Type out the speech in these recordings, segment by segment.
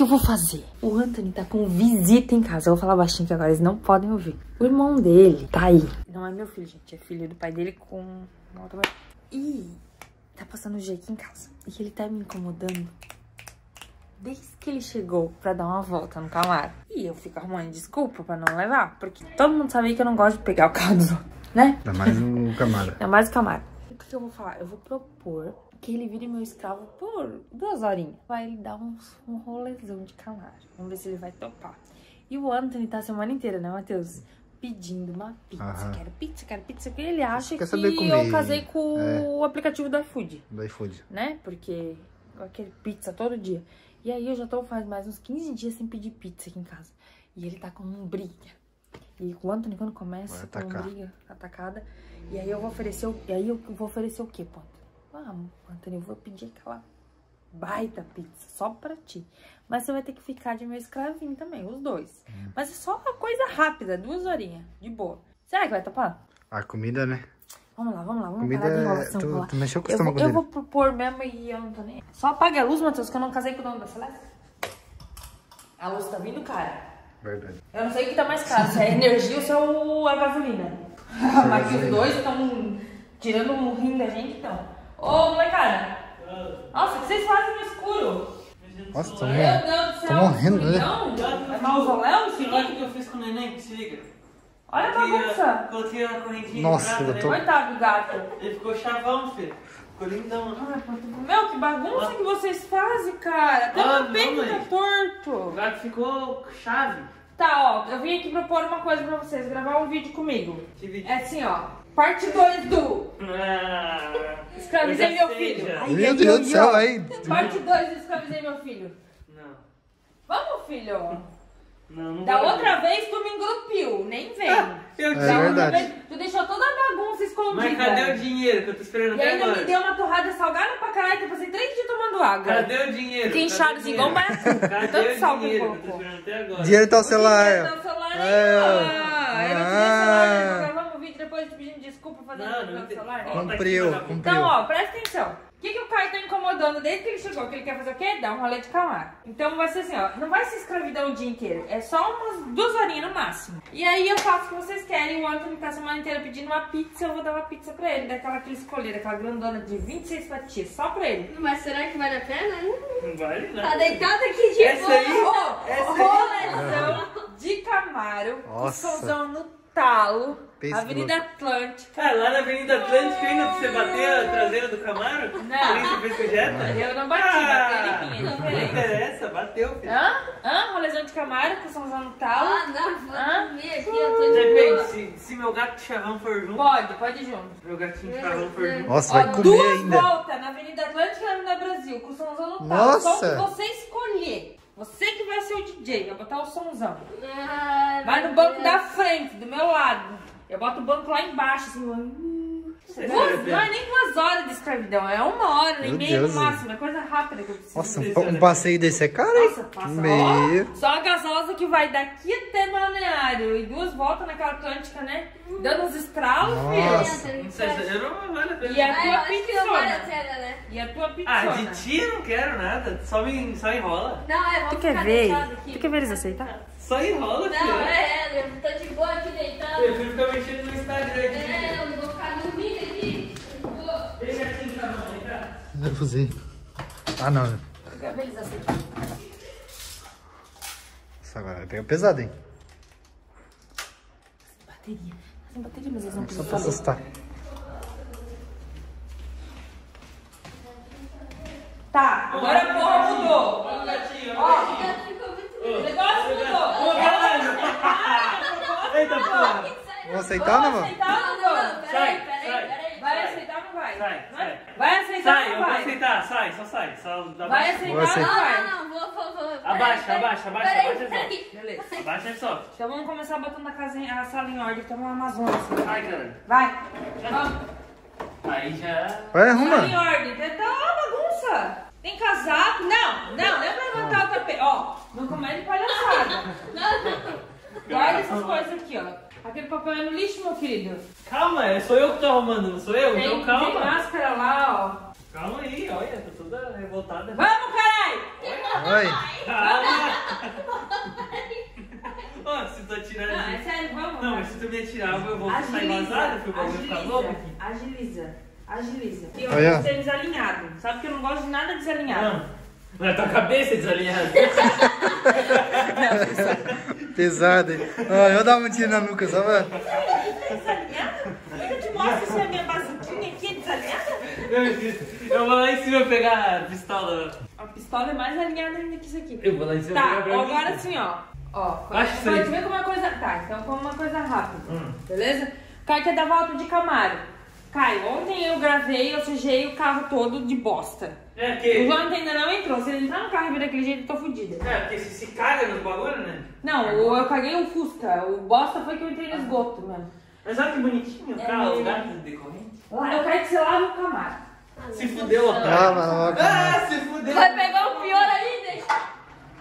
que que eu vou fazer? O Anthony tá com visita em casa. Eu vou falar baixinho que agora eles não podem ouvir. O irmão dele tá aí. Não é meu filho, gente. É filho do pai dele com uma outra... E tá passando o dia aqui em casa. E ele tá me incomodando desde que ele chegou pra dar uma volta no Camaro. E eu fico arrumando desculpa pra não levar. Porque todo mundo sabe que eu não gosto de pegar o carro dos outros, né? Ainda mais o Camaro. Ainda mais o Camaro. O que, que eu vou falar? Eu vou propor que ele vire meu escravo por duas horinhas. Vai ele dar uns, um rolezão de Camaro. Vamos ver se ele vai topar. E o Anthony tá a semana inteira, né, Matheus? Pedindo uma pizza. Aham. Quero pizza, quero pizza. Porque ele acha que saber eu comer. casei com É. o aplicativo do iFood Do iFood. né? Porque quero pizza todo dia. E aí eu já tô faz mais uns 15 dias sem pedir pizza aqui em casa. E ele tá com um briga. E o Anthony, quando começa com atacar. briga, atacada, e aí eu vou oferecer o. E aí eu vou oferecer o quê, pô? Ah, Anthony, eu vou pedir aquela baita pizza só pra ti. Mas você vai ter que ficar de meu escravinho também, os dois. Hum. Mas é só uma coisa rápida, duas horinhas, de boa. Será que vai topar? A comida, né? Vamos lá, vamos lá, vamos Comida parar de enrolação. Tu, vamos tu mexeu com Eu vou, eu vou propor mesmo e eu não tô nem. Só apague a luz, Matheus, que eu não casei com o dono da Celeste. A luz tá vindo cara. Verdade. Eu não sei o que tá mais caro, se é energia ou se é o- a gasolina. Mas que os dois estão tirando um rim da gente, então. Ô, molecada. Nossa, o que vocês fazem no escuro? Nossa, tô Meu morrendo. Deus do céu. Tô morrendo, né? É mausoléu isso Olha o que eu fiz com o neném, se liga. Olha a Coloquei bagunça. Coloquei a correntinha Nossa, eu tô- né? Coitado do gato. Ele ficou chavão, filho. Ficou lindão. Meu, que bagunça que vocês fazem, cara. Até Ah, o peito não, tá mãe. torto. O gato ficou chave. Tá, ó, eu vim aqui propor uma coisa pra vocês, gravar um vídeo comigo. Que vídeo? É assim, ó, parte 2 do Ah, Escravizei meu filho. Ai, Meu Deus do céu, aí. Parte 2 do Escravizei meu filho. Não, Vamos, filho. não, não Da outra ver. vez tu me engrupiu, nem vem. Eu É Da verdade. vez, tu deixou toda a bagunça escondida. mas cadê o dinheiro que eu tô esperando E ainda me agora? deu uma torrada salgada pra caralho, que eu passei três dias tomando água. Cadê o dinheiro? Fiquei inchado o assim, igual um. Cadê Tanto sal o que dinheiro que eu tô colocou. esperando até agora? Dinheiro tá o O celular. dinheiro ó. do celular aí, É, ó. ó. Eu não tive Ah. celular, vou gravar um vídeo depois te pedindo desculpa fazendo Não, no não celular. Ó, Cumpriu, tá cumpriu. Então, ó, presta atenção. O que, que o Caio tá incomodando desde que ele chegou? Que ele quer fazer o quê? Dar um rolê de Camaro. Então vai ser assim, ó. Não vai ser escravidão o dia inteiro. É só umas duas horinhas no máximo. E aí eu faço o que vocês querem. O Anthony tá a semana inteira pedindo uma pizza. Eu vou dar uma pizza pra ele. Daquela que ele escolher, aquela grandona de 26 fatias. Só pra ele. Mas será que vale a pena? Não vale Tá nada. deitado aqui de Essa aí? Ô, Essa rolezão de Camaro. Com Nossa. no talo. Pense Avenida louco. Atlântica. Ah, lá na Avenida Atlântica ainda pra você bater a traseira do Camaro? Não. Por isso você fez com jeta? Eu não bati, Ah, bati em mim, não interessa, bateu, filho. Hã? Hã? Rolezão de Camaro com somzão no talo. Ah, não, vou Hã? aqui, eu tô de Depende, se, se meu gato chavão for junto, Pode, pode ir junto. meu gatinho chavão for junto. Nossa, Ó, vai comer duas ainda. voltas na Avenida Atlântica e na Avenida Brasil, com o somzão no talo. Nossa! Só que você escolher. Você que vai ser o DJ, vai botar o somzão. Ai, Vai no banco Deus. da frente, do meu boto o banco lá embaixo, assim. Duas, sabe, não é nem duas horas de escravidão, é uma hora e Meu meia Deus. no máximo. É coisa rápida que eu preciso. Nossa, fazer. um, passeio desse é caro, hein? Nossa, passa Meio. ó, só a gasosa que vai daqui até Balneário e duas voltas naquela Atlântica, né? Dando uns estralos, Nossa. filho. Não vale a pena. E a Ah, tua acho que não vale a pizzona. pena, né? E a tua Ah, de ti eu não quero nada, só, me, só enrola. Não, é, vamos Tu quer ver? aqui. Tu quer ver eles aceitar? Só enrola, filho. Não, é, é, fazer. Ah, não. Nossa, agora vai pegar pesado, hein? Bateria. Sem bateria, mas eles não Só precisam pra saber. assustar. Tá, agora a porra mudou. Ó o gatinho, ó o gatinho. Ficou muito o negócio mudou. Eita porra! Vamos aceitar, né, Vamos mano? aceitar ou não Não, não, Sai, peraí, peraí, sai. peraí. Vai aceitar ou não vai? Sai, Vai? sai. Vai aceitar Sai, ou não vou vai? aceitar, sai, só sai. Só dá Vai aceitar ou não aceitar. vai? Não, não, vou, vou, vou. Abaixa, Peraí, abaixa, abaixa, peraí, abaixa, peraí. Beleza. Abaixa e sobe. Então vamos começar botando a, em- a sala em ordem, que é uma Amazonas. assim. Ai, caralho. Vai. Vamos. Aí já. Vai, Sala em arruma. ordem. Tá uma bagunça. Tem casaco? Não, não, não é pra levantar o tapete. Ó, não comete palhaçada. Guarda essas coisas aqui, ó. Aquele papel é no lixo, meu querido. Calma, é, sou eu que tô arrumando, não sou eu? Tem, Então tem calma. máscara lá, ó. Calma aí, olha, tá toda revoltada. Vamos, Oi. Ó, se tu atirar Não, é sério, vamos. Não, mas se tu me atirar, eu vou sair Agiliza, vazado, porque o bagulho ficar louco agiliza, aqui. agiliza, agiliza. E eu gosto deles alinhado. Sabe que eu não gosto de nada desalinhado. Não. Na tua cabeça é desalinhada. Pesado, hein? Ó, eu dar um tiro na nuca, só pra... Desalinhado? Eu te mostro se a minha bazuquinha aqui é desalinhada. Eu, eu vou lá em cima pegar a pistola. A pistola é mais alinhada ainda que isso aqui. Eu vou lá em cima Tá, pegar mim. agora sim, ó. Ó, Acho pode ver como uma coisa. Tá, então como uma coisa rápida. Hum. Beleza? Caio quer dar volta de Camaro. Caio, ontem eu gravei, eu sujei o carro todo de bosta. É, O porque, Jonathan ainda não entrou. Se ele entrar no carro e vir daquele jeito, eu tô fodida. é, porque se se caga nos bagulho, né? Não, o- eu caguei o Fusca. O bosta foi que eu entrei no esgoto mesmo. Mas olha que bonitinho o É carro, os mesmo. gatos. Lá, eu quero que você lave o Camaro. Se fudeu, otário. Lava, lava. Ah, se fudeu. Vai pegar o pior ali, deixa.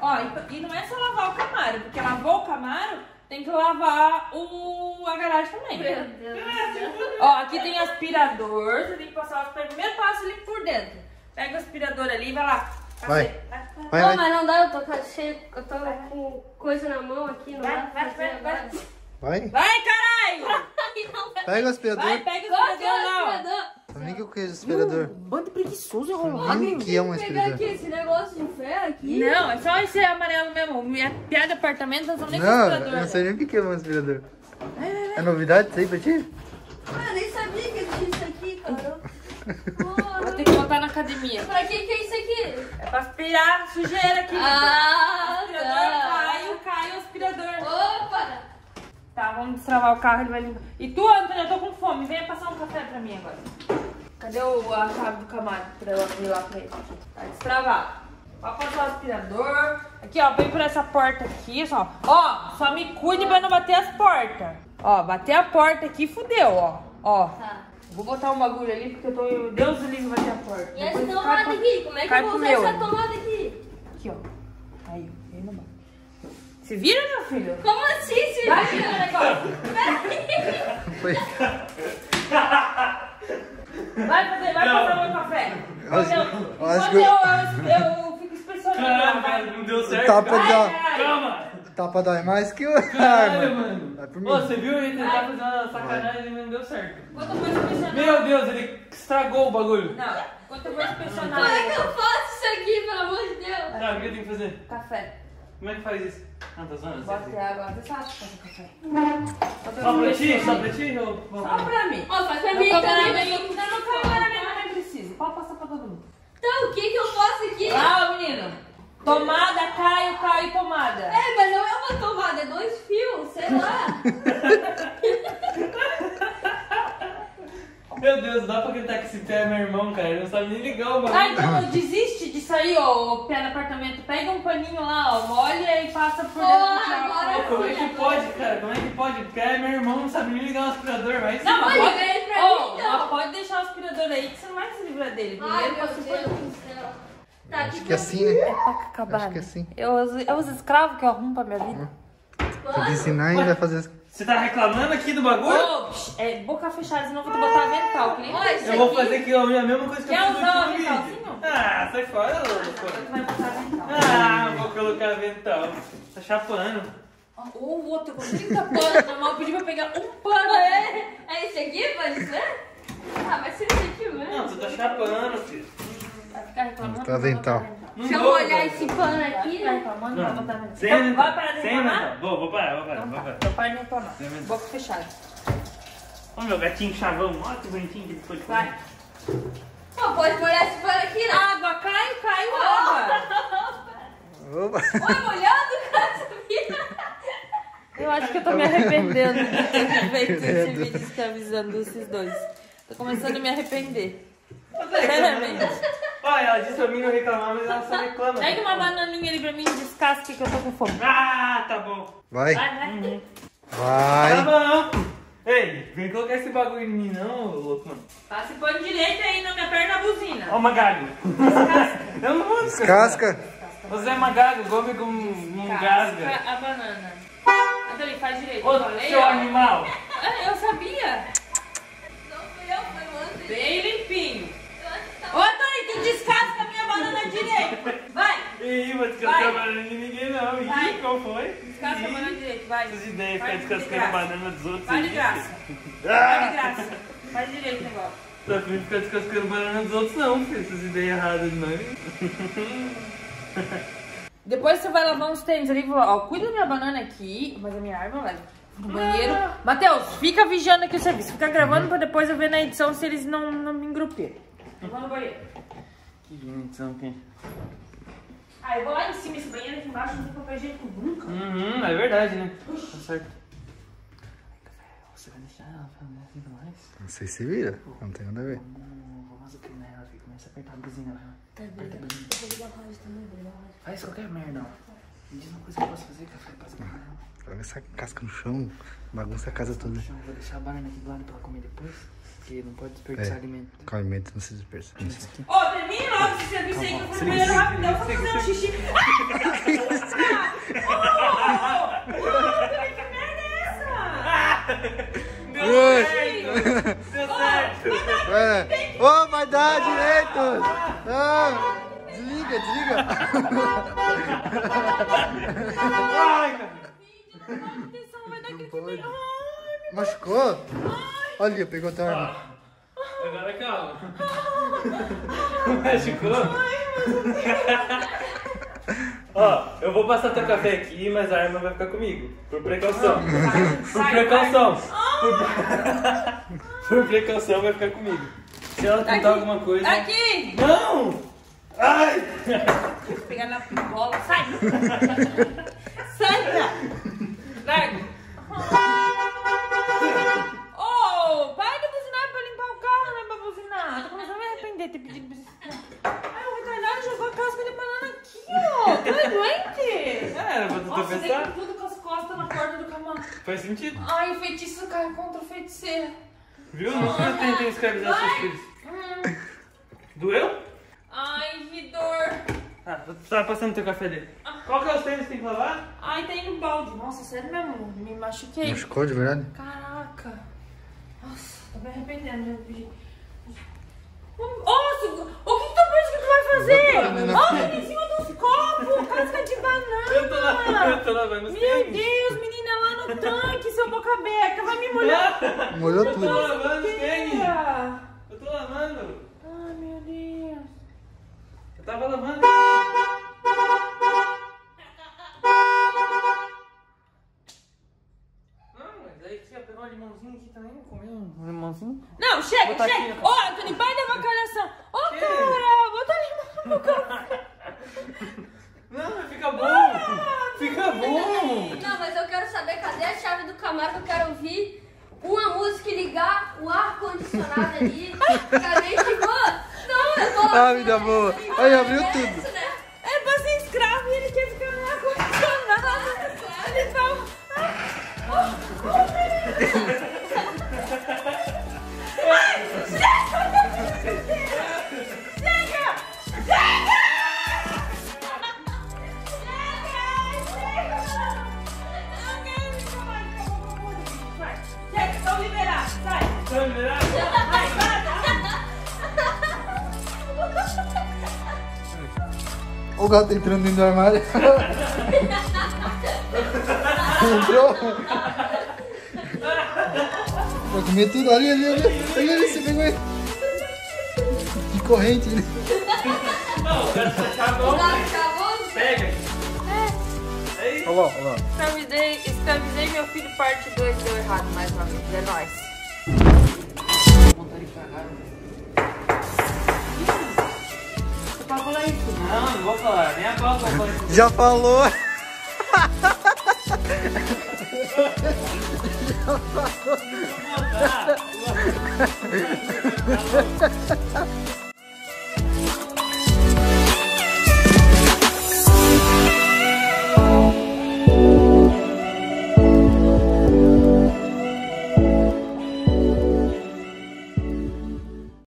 Ó, e, e não é só lavar o Camaro, porque lavou o Camaro, tem que lavar o, a garagem também. Meu Deus céu. Ó, aqui tem aspirador, você tem que passar o aspirador. Primeiro passa ali por dentro. Pega o aspirador ali e vai lá. Vai. Vai, Vai, vai. mas não dá, eu tô com cheio, eu tô com coisa na mão aqui, não vai, dá vai, pra vai, vai. Vai. Vai, caralho! Não, vai. Pega o Vai, aspirador. pega o aspirador é o lá, ó. aspirador? Nem que eu queijo aspirador. Bando preguiçoso, enrolado. Nem que é um Pegar aspirador. aqui esse negócio de ferro aqui. Não, é só esse amarelo mesmo. Minha piada de apartamento não são nem Não, aspirador. eu não sei nem o que é um aspirador. É novidade isso aí pra ti? Ah, eu nem sabia que existia isso aqui, cara. Vou ter que botar na academia. Pra que que é isso aqui? É pra aspirar sujeira aqui. Ah, aspirador tá. cai, cai o aspirador. Opa! Tá, vamos destravar o carro, ele vai limpar. E tu, Antônio, eu tô com fome. Venha passar um café pra mim agora. Cadê o, a chave do Camaro pra eu abrir lá pra ele? Vai destravar. Pode passar o aspirador. Aqui, ó, vem por essa porta aqui, só. Ó, só me cuide pra não bater as portas. Ó, bater a porta aqui, fudeu, ó. Ó. Tá. Vou botar um bagulho ali porque eu tô. Deus do livre bater a porta. E essa Depois tomada aqui? Como é que eu vou usar essa tomada aqui? Aqui, ó. Aí, ó. Aí não bate. Se vira, meu filho. Como assim, se Vai virar o negócio. Foi. Vai fazer, vai Não. passar meu café. Acho- eu, acho que eu, eu- eu, eu fico. Caralho, vai. mas não deu certo. Tapa Vai. Calma. Tapa dói mais que o. Caralho, Ai, mano. Vai por Ô, mim. você viu ele tentar fazer uma sacanagem, mas não deu certo. Eu vou inspecionar. Meu Deus, ele estragou o bagulho. Não, eu vou inspecionar. Como é que eu faço isso aqui, pelo amor de Deus? Tá, o que eu tenho que fazer? Café. Como é que faz isso? Ah, tá zoando? Bota Só água. Você sabe fazer café. pra ti? Só pra ti? Só pra mim. Ó, faz pra Não, mim não, também. não, que eu tô não, não, não, fome. agora mesmo, nem precisa. Pode passar pra todo mundo. Então, o que que eu faço aqui? Lá, ô menino. Tomada, Caio, Caio, tomada. É, mas não é uma tomada, é dois fios, sei lá. Meu Deus, dá pra gritar que esse pé é meu irmão, cara. Ele não sabe nem ligar o bagulho. Ah, então desiste disso aí, ó, pé no apartamento. Pega um paninho lá, ó, molha e passa por dentro do agora Como é que pode, cara? Como é que pode? Porque é meu irmão, não sabe nem ligar o aspirador, vai se Não, mas Olha, pode, ganhei pra Ô, mim, então. mas pode deixar o aspirador aí que você não vai se livrar dele. Ai, Primeiro meu Deus do céu. Tá, Acho que é assim, né? É pra acabar. Acho que é né? assim. Eu, uso- eu uso escravo que eu arrumo pra minha vida. Vou te ensinar e vai fazer. Você tá reclamando aqui do bagulho? Ô, psh, é boca fechada, senão eu vou te botar avental. Que nem Olha, isso Eu vou aqui- fazer aqui a mesma coisa que Quer eu fiz no usar o último vídeo. aventalzinho? Ah, sai fora, louco. vai botar avental. Ah, vou colocar avental. Tá chapando. Ó, O outro com 30 panos na mão, pediu pra pegar um pano. É, é esse aqui, pode ser? Ah, vai ser esse aqui mesmo. Não, tu tá chapando, filho. Vai ficar reclamando. Tá avental. Não Deixa eu vou, molhar esse pano aqui, Vai né? reclamando, vai botar avental. Sem Então, vai parar de reclamar? avental. Vou, vou parar, vou parar, Então vou tá, parar. então para de reclamar. Boca fechada. Ó meu gatinho chavão, ó que bonitinho que ele foi. Vai. Pô, pode molhar esse pano aqui, né? Água, cai, caiu água. Opa! Oi, molhado, cara, sabia? Eu acho que eu tô me arrependendo de ter feito esse vídeo escravizando esses dois. Tô começando a me arrepender. Sinceramente. Ó, ela disse pra mim não reclamar, mas ela só reclama. Pega uma bananinha ali pra mim e descasque que eu tô com fome. Ah, tá bom. Vai, Vai, vai. vai. Tá bom. Ei, vem colocar esse bagulho em mim não, louco, mano. Tá se pondo direito aí na minha perna a buzina. Ó, Magago. Eu não vou Descasca. Você é Magago, come com um gasga. A banana. Antônio, faz direito. Ô, Eu falei, seu ó. animal. Ah, Eu sabia. Não fui eu, foi o André. Bem limpinho. Eu acho que tá Ô, Antônio, tu descasca a minha banana direito. Vai. Ih, vou descascar Vai. banana de ninguém não. Vai. Ih, qual foi? Descasca a banana direito, vai. Essas ideias, ficar de descascando graça. banana dos outros. Vai de aí. graça. Vai de graça. Faz direito o negócio. Tá filho ficar descascando banana dos outros não, filho. Essas ideias erradas de nós. Depois você vai lavar uns tênis ali e fala, ó, cuida da minha banana aqui, mas a minha arma leva no banheiro. Matheus, fica vigiando aqui o serviço. Fica gravando pra depois eu ver na edição se eles não, não me engrupirem. Eu vou no banheiro. Que dimensão que... Ah, eu vou lá em cima, esse banheiro aqui embaixo não tem papel higiênico nunca. Uhum, é verdade, né? Tá certo. Você vai deixar ela fazer assim pra nós? Não sei se vira. Não tem nada a ver. Vamos fazer o que nela, fica começa a apertar a blusinha lá. Aperta a blusinha. Faz qualquer merda, ó. Me diz uma coisa que eu posso fazer, café, passa pra ela. Joga essa casca no chão, bagunça a casa toda. Vou deixar a banana aqui do lado pra ela comer depois, porque não pode desperdiçar É. alimento. Com alimento não se dispersa. Isso. Ô, termine logo esse serviço aí que eu fui no banheiro rápido. Eu vou fazer um xixi. Ah! Ô, peraí, que merda é essa? Deu certo! Ô, vai dar direito! Ah, desliga, desliga. Ai, cara. Atenção, vai dar aquele pode. Ai, Machucou? Olha, pegou tua arma. Agora calma. Machucou? Ó, eu vou passar teu café aqui, mas a arma vai ficar comigo. Por precaução. Por Sai, precaução. Por... Por precaução vai ficar comigo. Se ela tentar aqui. alguma coisa. Aqui! Não! Ai! Vou pegar na bola. Sai! Santa! Larga! Faz sentido. Ai, o feitiço cai contra o feiticeiro. Viu? Nunca tentei escravizar seus filhos. Hum. Doeu? Ai, que dor. Ah, tu tava passando teu café dele. Qual que é os tênis que tem que lavar? Ai, tem no balde. Nossa, sério mesmo, me machuquei. Machucou de verdade? Caraca. Nossa, tô me arrependendo de pedir. Nossa, o que que tu pensa que tu vai fazer? Olha aqui. em cima dos copos, casca de banana. Eu tô lavando, eu tô lavando os Meu tênis. Deus, menina lá no tanque, seu boca aberta, vai me molhar. Molhou Eu tô tudo. lavando os tênis. Ai, Eu tô lavando. meu Deus. Eu tava lavando. Não, mas aí você ia pegar um limãozinho aqui também, comer um limãozinho. Não, chega, Botar chega. na Ô, Antônio, pai da vacalhação. Ô, Que? cara, bota limão no meu café. Não, mas fica bom. Bom. Não, mas eu quero saber cadê a chave do Camargo? Eu quero ouvir uma música e ligar o ar-condicionado ali. Cadê chegou? Não, eu tô. Ah, vida boa. Aí, abriu É tudo. Olha o gato entrando dentro do armário. Entrou. Vai comer tudo. Ali, olha ali. Olha ali, você pegou ele. Que corrente, né? Não, o gato tá O bom. gato acabou? Pega. É isso. Olha lá, olha lá. Escravizei, escravizei meu filho, parte 2 deu errado mais uma vez. É nóis. Vontade de cagar. Não, não vou falar. Nem a pau pra falar isso. Já falou. Vou botar.